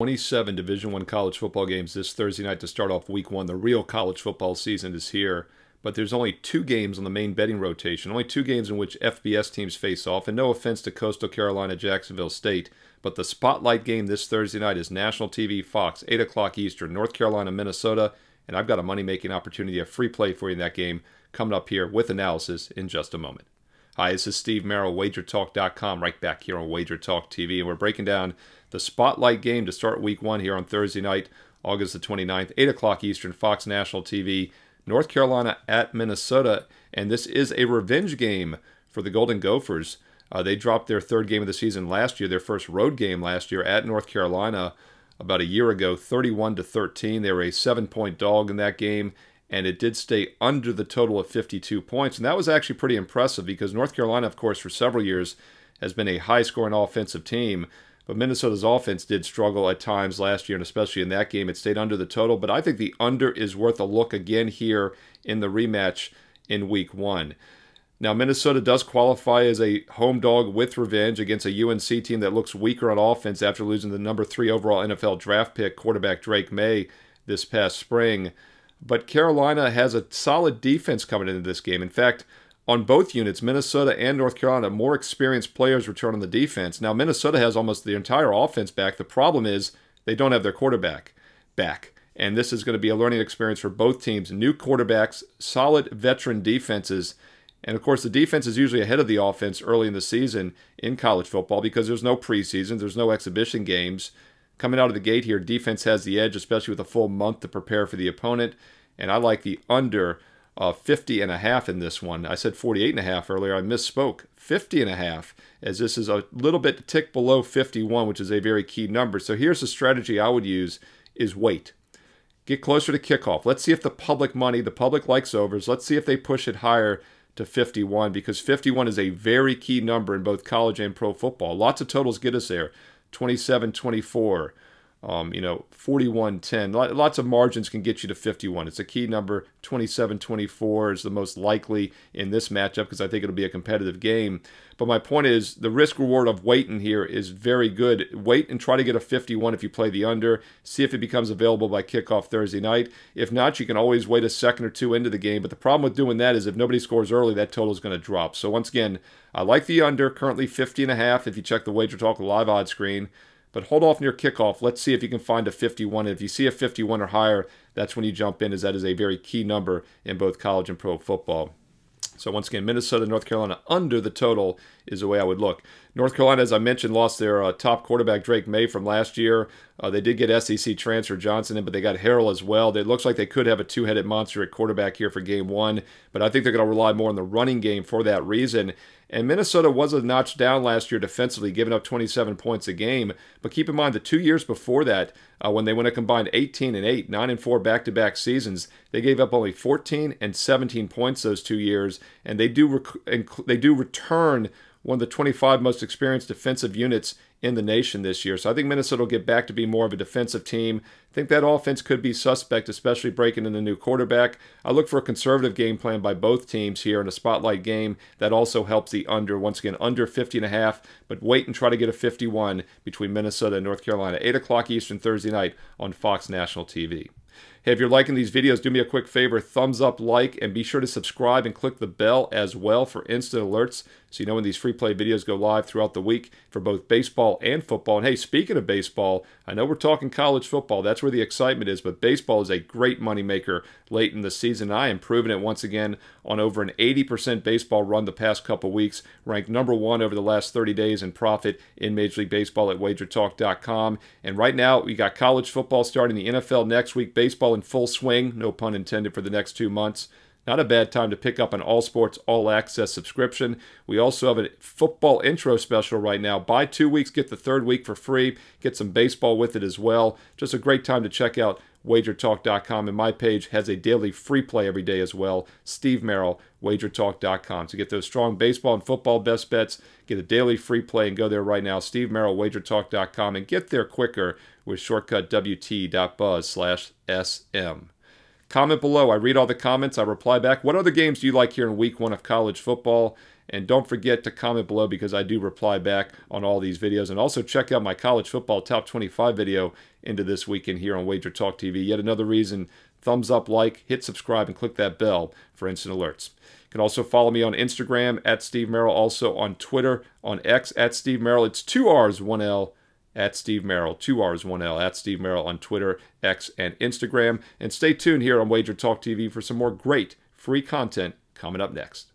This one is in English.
27 Division One college football games this Thursday night to start off Week One. The real college football season is here, but there's only two games on the main betting rotation. Only two games in which FBS teams face off. And no offense to Coastal Carolina, Jacksonville State, but the spotlight game this Thursday night is national TV, Fox, 8 o'clock Eastern, North Carolina, Minnesota. And I've got a money-making opportunity, a free play for you in that game coming up here with analysis in just a moment. Hi, this is Steve Merril, WagerTalk.com, right back here on Wager Talk TV, and we're breaking down the spotlight game to start week one here on Thursday night, August the 29th, 8 o'clock Eastern, Fox National TV, North Carolina at Minnesota. And this is a revenge game for the Golden Gophers. Uh, they dropped their third game of the season last year, their first road game last year at North Carolina about a year ago, 31 to 13. They were a seven point dog in that game, and it did stay under the total of 52 points. And that was actually pretty impressive because North Carolina, of course, for several years has been a high scoring offensive team. But Minnesota's offense did struggle at times last year, and especially in that game, it stayed under the total. But I think the under is worth a look again here in the rematch in week one. Now, Minnesota does qualify as a home dog with revenge against a UNC team that looks weaker on offense after losing the number three overall NFL draft pick, quarterback Drake Maye this past spring. But Carolina has a solid defense coming into this game. In fact, on both units, Minnesota and North Carolina, more experienced players return on the defense. Now, Minnesota has almost the entire offense back. The problem is they don't have their quarterback back. And this is going to be a learning experience for both teams. New quarterbacks, solid veteran defenses. And of course, the defense is usually ahead of the offense early in the season in college football because there's no preseason, there's no exhibition games. Coming out of the gate here, defense has the edge, especially with a full month to prepare for the opponent. And I like the under uh, 50 and a half in this one. I said 48 and a half earlier. I misspoke. 50 and a half, as this is a little bit tick below 51, which is a very key number. So here's the strategy I would use is wait. Get closer to kickoff. Let's see if the public money, the public likes overs. Let's see if they push it higher to 51 because 51 is a very key number in both college and pro football. Lots of totals get us there. 27, 24, um, you know, 41 10. Lots of margins can get you to 51. It's a key number. 27 24 is the most likely in this matchup because I think it'll be a competitive game. But my point is the risk reward of waiting here is very good. Wait and try to get a 51 if you play the under. See if it becomes available by kickoff Thursday night. If not, you can always wait a second or two into the game. But the problem with doing that is if nobody scores early, that total is going to drop. So once again, I like the under, currently 50 and a half if you check the Wager Talk live odds screen. But hold off near kickoff. Let's see if you can find a 51. And if you see a 51 or higher, that's when you jump in, as that is a very key number in both college and pro football. So once again, Minnesota, North Carolina under the total is the way I would look. North Carolina, as I mentioned, lost their uh, top quarterback Drake Maye, from last year. Uh, they did get SEC transfer Johnson in, but they got Harrell as well. It looks like they could have a two-headed monster at quarterback here for game one, but I think they're going to rely more on the running game for that reason. And Minnesota was a notch down last year defensively, giving up 27 points a game. But keep in mind, the two years before that, uh, when they went a combined 18 and 8, 9 and 4 back-to-back seasons, they gave up only 14 and 17 points those two years, and they do they do return one of the 25 most experienced defensive units in the nation this year. So I think Minnesota will get back to be more of a defensive team. I think that offense could be suspect, especially breaking in the new quarterback. I look for a conservative game plan by both teams here in a spotlight game. That also helps the under. Once again, under 50 and a half, but wait and try to get a 51 between Minnesota and North Carolina. 8 o'clock Eastern Thursday night on Fox National TV. Hey, if you're liking these videos, do me a quick favor, thumbs up, like, and be sure to subscribe and click the bell as well for instant alerts so you know when these free play videos go live throughout the week for both baseball and football. And hey, speaking of baseball, I know we're talking college football. That's where the excitement is, but baseball is a great moneymaker late in the season. I am proving it once again on over an 80% baseball run the past couple weeks, ranked number one over the last 30 days in profit in Major League Baseball at wagertalk.com. And right now, we got college football starting the NFL next week, baseball in full swing, no pun intended, for the next two months. Not a bad time to pick up an All Sports All Access subscription. We also have a football intro special right now. Buy two weeks, get the third week for free. Get some baseball with it as well. Just a great time to check out wagertalk.com. And my page has a daily free play every day as well. Steve Merril, wagertalk.com. To get those strong baseball and football best bets, get a daily free play and go there right now. Steve Merril, wagertalk.com. And get there quicker with shortcut wt.buzz slash sm. Comment below. I read all the comments. I reply back. What other games do you like here in week one of college football? And don't forget to comment below because I do reply back on all these videos. And also check out my college football top 25 video into this weekend here on Wager Talk TV. Yet another reason, thumbs up, like, hit subscribe, and click that bell for instant alerts. You can also follow me on Instagram at Steve Merril, also on Twitter, on X at Steve Merril. It's two R's, one L at Steve Merril, two R's, one L, at Steve Merril on Twitter, X, and Instagram. And stay tuned here on Wager Talk TV for some more great free content coming up next.